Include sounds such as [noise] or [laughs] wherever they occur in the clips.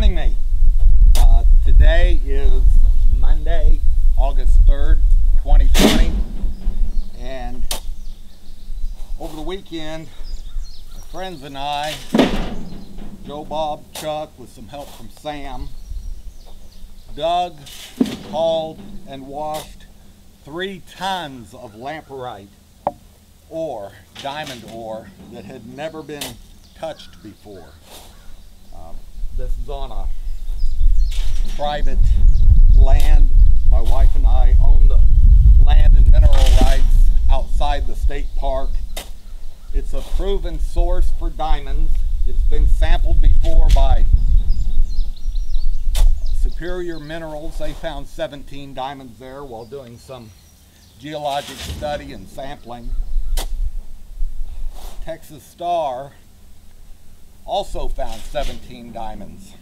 joining me. Uh, today is Monday, August 3rd, 2020. And over the weekend, my friends and I, Joe, Bob, Chuck, with some help from Sam, dug, hauled, and washed three tons of lamproite ore, diamond ore, that had never been touched before. This is on a private land. My wife and I own the land and mineral rights outside the state park. It's a proven source for diamonds. It's been sampled before by Superior Minerals. They found 17 diamonds there while doing some geologic study and sampling. Texas Star also found 17 diamonds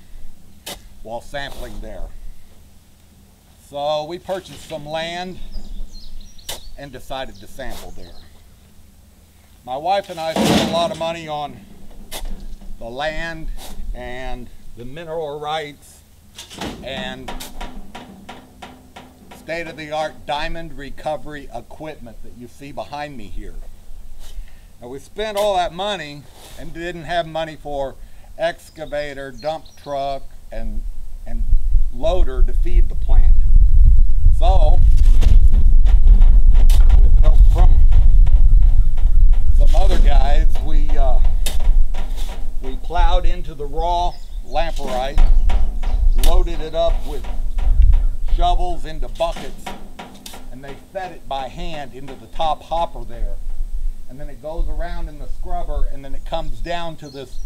while sampling there. So we purchased some land and decided to sample there. My wife and I spent a lot of money on the land and the mineral rights and state-of-the-art diamond recovery equipment that you see behind me here. Now we spent all that money and didn't have money for excavator, dump truck, and, and loader to feed the plant. So, with help from some other guys, we, uh, we plowed into the raw lamproite, loaded it up with shovels into buckets, and they fed it by hand into the top hopper there and then it goes around in the scrubber and then it comes down to this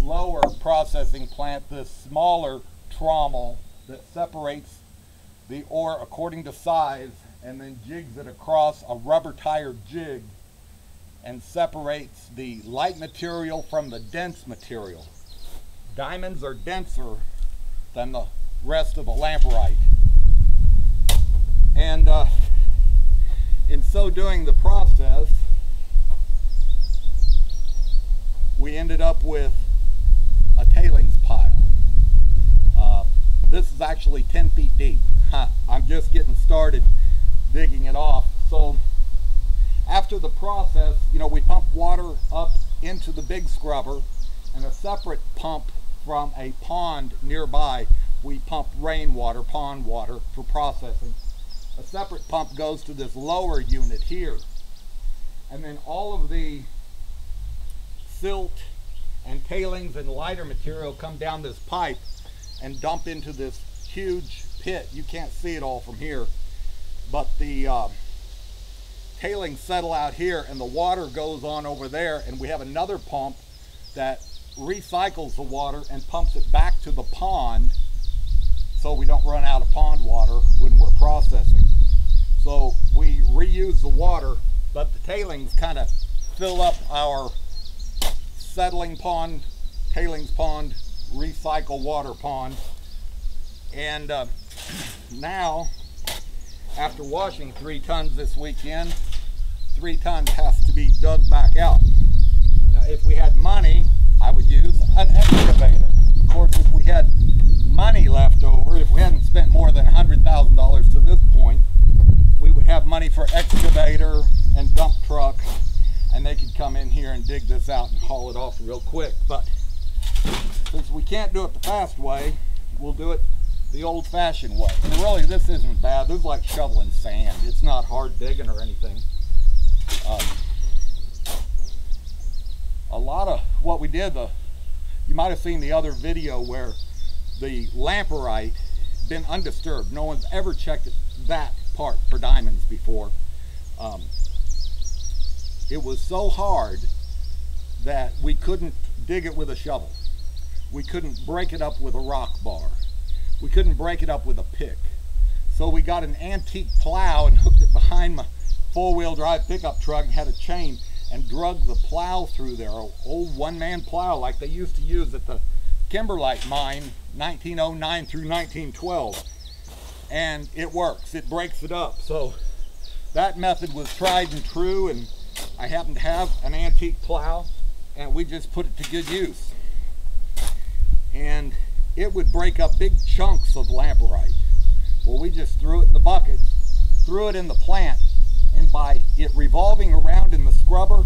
lower processing plant, this smaller trommel that separates the ore according to size and then jigs it across a rubber tire jig and separates the light material from the dense material. Diamonds are denser than the rest of the lamproite. And uh, in so doing the process, ended up with a tailings pile. Uh, this is actually 10 feet deep. [laughs] I'm just getting started digging it off. So after the process, you know, we pump water up into the big scrubber and a separate pump from a pond nearby. We pump rainwater, pond water for processing. A separate pump goes to this lower unit here. And then all of the silt and tailings and lighter material come down this pipe and dump into this huge pit. You can't see it all from here, but the uh, tailings settle out here and the water goes on over there and we have another pump that recycles the water and pumps it back to the pond so we don't run out of pond water when we're processing. So we reuse the water, but the tailings kind of fill up our settling pond, tailings pond, recycle water pond. And uh, now, after washing three tons this weekend, three tons has to be dug back out. Now, if we had money, I would use an excavator. Of course, if we had money left over, if we hadn't spent more than $100,000 to this point, we would have money for excavator and dump truck and they could come in here and dig this out and haul it off real quick. But since we can't do it the fast way, we'll do it the old fashioned way. And really, this isn't bad. This is like shoveling sand. It's not hard digging or anything. Um, a lot of what we did, the you might have seen the other video where the lamproite been undisturbed. No one's ever checked that part for diamonds before. Um, it was so hard that we couldn't dig it with a shovel. We couldn't break it up with a rock bar. We couldn't break it up with a pick. So we got an antique plow and [laughs] hooked it behind my four-wheel drive pickup truck and had a chain and drug the plow through there, an old one-man plow like they used to use at the Kimberlite mine 1909 through 1912. And it works, it breaks it up. So that method was tried and true and I happen to have an antique plow and we just put it to good use. And it would break up big chunks of lamproite. Well, we just threw it in the bucket, threw it in the plant, and by it revolving around in the scrubber,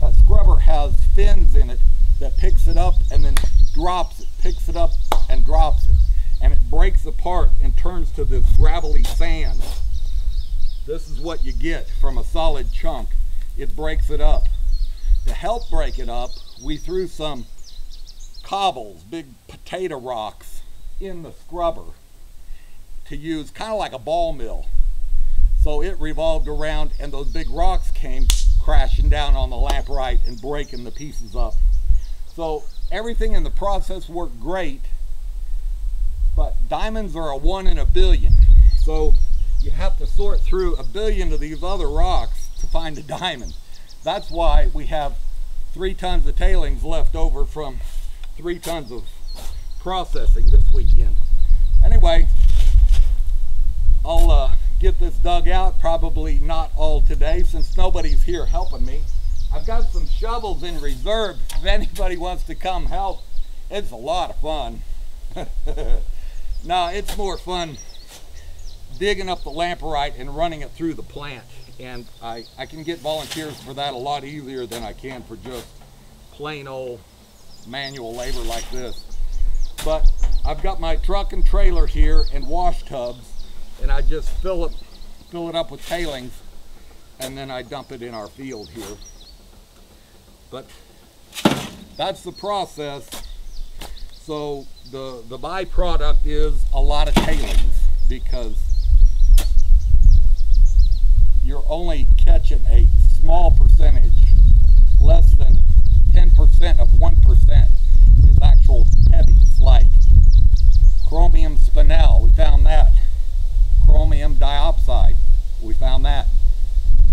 that scrubber has fins in it that picks it up and then drops it, picks it up and drops it. And it breaks apart and turns to this gravelly sand. This is what you get from a solid chunk. It breaks it up. To help break it up, we threw some cobbles, big potato rocks, in the scrubber to use kind of like a ball mill. So it revolved around and those big rocks came crashing down on the lamproite and breaking the pieces up. So everything in the process worked great, but diamonds are a one in a billion. So you have to sort through a billion of these other rocks find a diamond. That's why we have three tons of tailings left over from three tons of processing this weekend. Anyway, I'll uh, get this dug out, probably not all today since nobody's here helping me. I've got some shovels in reserve if anybody wants to come help. It's a lot of fun. [laughs] no, it's more fun digging up the lamproite and running it through the plant. And I, I can get volunteers for that a lot easier than I can for just plain old manual labor like this. But I've got my truck and trailer here and wash tubs and I just fill it, fill it up with tailings and then I dump it in our field here. But that's the process. So the, the byproduct is a lot of tailings because you're only catching a small percentage, less than 10% of 1% is actual heavies like chromium spinel. We found that. Chromium diopside. We found that.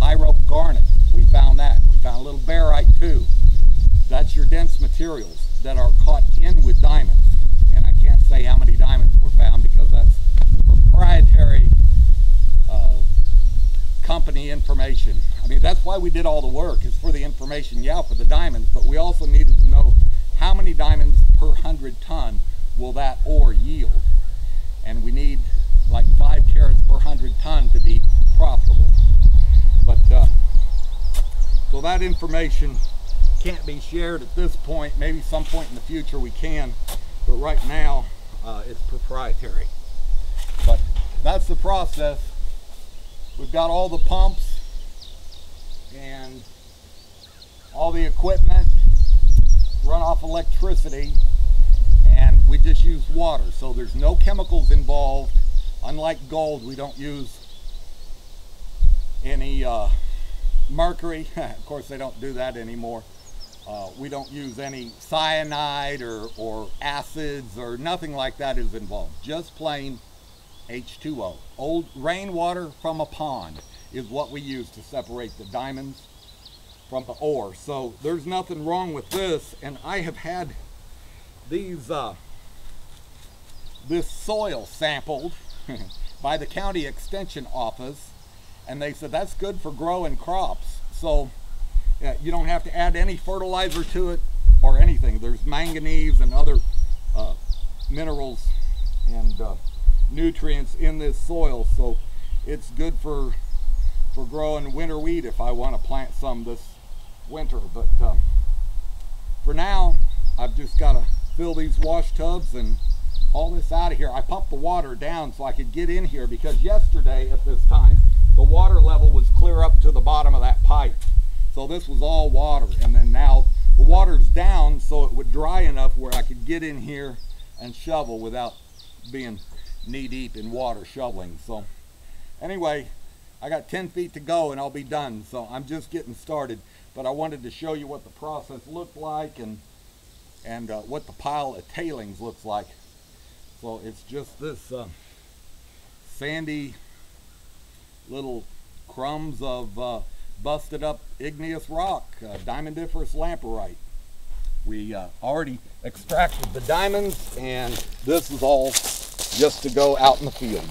Pyrope garnet. We found that. We found a little barite too. That's your dense materials that are caught in with diamonds. And I can't say how many diamonds were found because that's proprietary uh, company information. I mean, that's why we did all the work, is for the information, yeah, for the diamonds, but we also needed to know how many diamonds per 100 ton will that ore yield. And we need like five carats per 100 ton to be profitable. But, uh, so that information can't be shared at this point. Maybe some point in the future we can, but right now uh, it's proprietary. But that's the process. We've got all the pumps and all the equipment run off electricity and we just use water. So there's no chemicals involved. Unlike gold, we don't use any uh, mercury. [laughs] of course, they don't do that anymore. Uh, we don't use any cyanide or, or acids or nothing like that is involved. Just plain H2O. Old rainwater from a pond is what we use to separate the diamonds from the ore. So there's nothing wrong with this. And I have had these, uh, this soil sampled [laughs] by the county extension office. And they said that's good for growing crops. So uh, you don't have to add any fertilizer to it or anything. There's manganese and other uh, minerals and uh, nutrients in this soil. So it's good for for growing winter wheat if I want to plant some this winter. But um, for now I've just got to fill these wash tubs and all this out of here. I pumped the water down so I could get in here because yesterday at this time the water level was clear up to the bottom of that pipe. So this was all water. And then now the water's down so it would dry enough where I could get in here and shovel without being knee deep in water shoveling. So anyway, I got 10 feet to go and I'll be done. So I'm just getting started. But I wanted to show you what the process looked like and and uh, what the pile of tailings looks like. So it's just this uh, sandy little crumbs of uh, busted up igneous rock, uh, diamondiferous lamproite. We uh, already extracted the diamonds and this is all just to go out in the field.